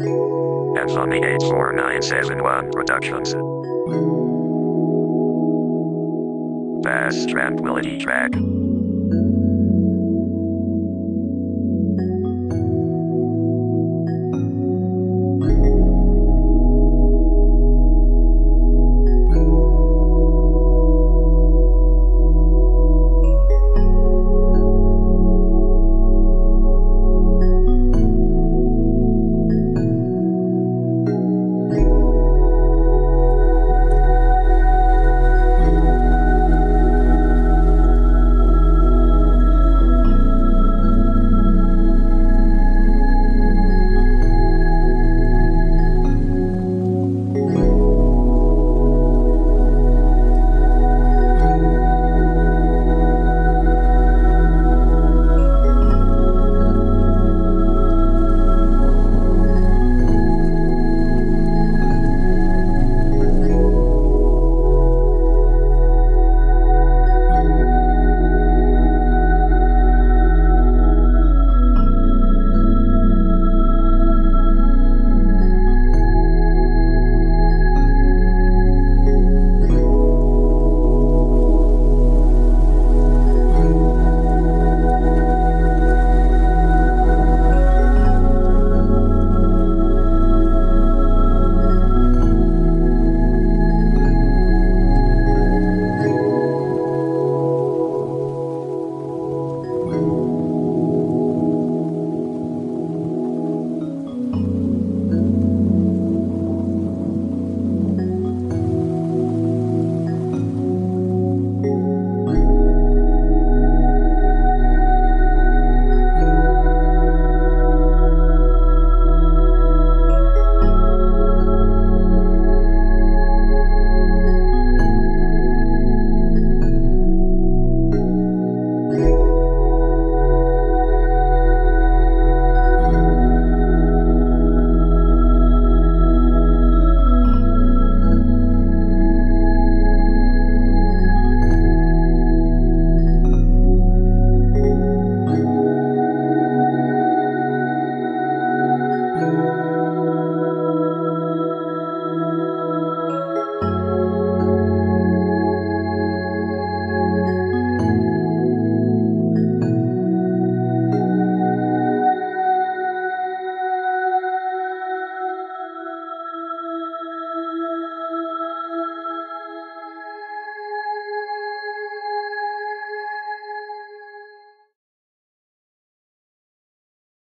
And on the 84971 Productions. Fast Tranquility Track.